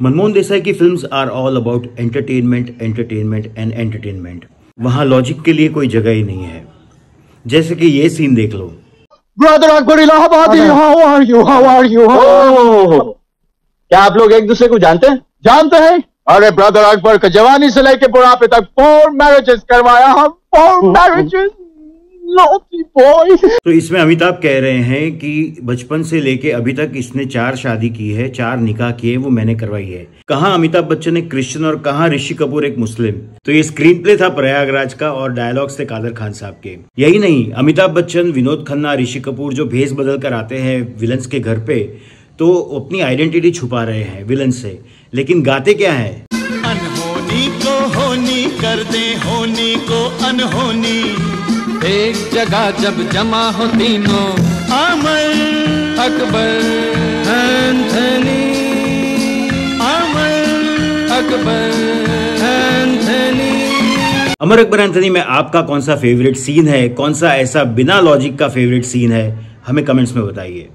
मनमोहन देसाई की films are all about entertainment entertainment and entertainment वहाँ logic के लिए कोई जगह ही नहीं है। जैसे कि ये सीन देख लो। Brother Akbar Allahabadi how are you how are you क्या आप लोग एक दूसरे को जानते हैं? जानते हैं? अरे ब्रदर अकबर का जवानी से लेके बुढ़ापे तक फोर मैरिजेस करवाया हम। Four marriages naughty boy. तो इसमें अमिताभ कह रहे हैं कि बचपन से लेके अभी तक इसने चार शादी की है चार निकाह किए वो मैंने करवाई है। कहा अमिताभ बच्चन एक क्रिश्चियन और कहा ऋषि कपूर एक मुस्लिम? तो ये स्क्रीन प्ले था प्रयागराज का और डायलॉग्स थे कादर खान साहब के। यही नहीं अमिताभ बच्चन विनोद खन्ना ऋषि कपूर जो भेस बदल कर आते हैं विलन्स के घर पे तो अपनी आइडेंटिटी छुपा रहे हैं विलन से। लेकिन गाते क्या है? अनहोनी को होनी कर दे होनी को अनहोनी। एक जगह जब जमा हो तीनों Amar Akbar. Anthony Amar Akbar. Anthony Amar Akbar Anthony में आपका कौन सा फेवरेट सीन है? कौन सा ऐसा बिना लॉजिक का फेवरेट सीन है? हमें कमेंट्स में बताइए।